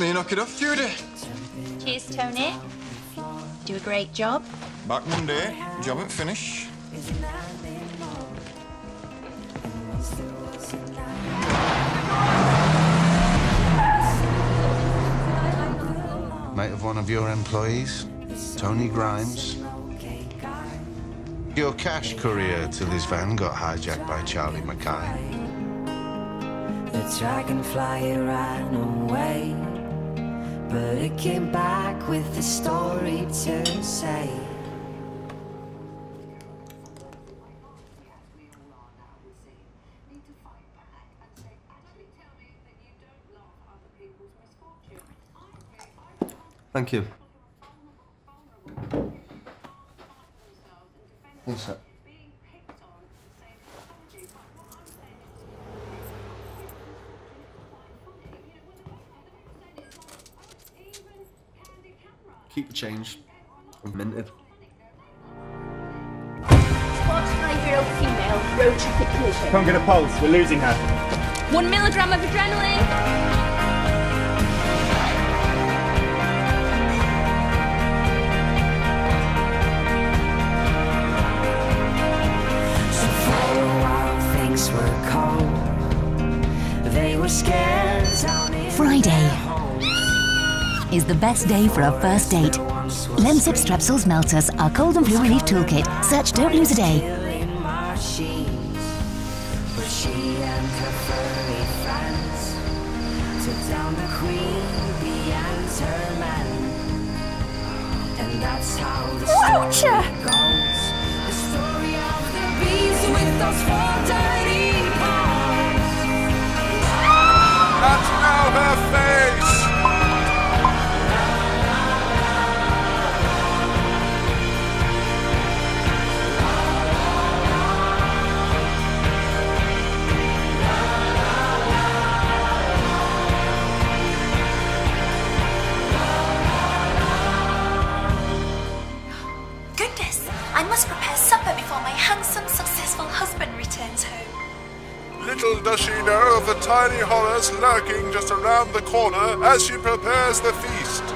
may knock it off, Judy. Cheers, Tony. Do a great job. Back Monday. Job ain't finished. Mate of one of your employees, Tony Grimes. Your cash courier till his van got hijacked by Charlie Mackay. The dragonfly ran away, but it came back with a story to say. Thank you. Sir. Keep the change. I'm minted. 45-year-old female, road traffic collision. Can't get a pulse. We're losing her. One milligram of adrenaline. So for a while things were cold. They were scared down is the best day for a first date. Lemsip Strepsils Meltus, our cold and flu relief toolkit. Search Don't Lose a Day. Killing Goodness, I must prepare supper before my handsome, successful husband returns home. Little does she know of the tiny horrors lurking just around the corner as she prepares the feast.